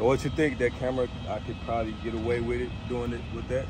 So what you think that camera? I could probably get away with it doing it with that.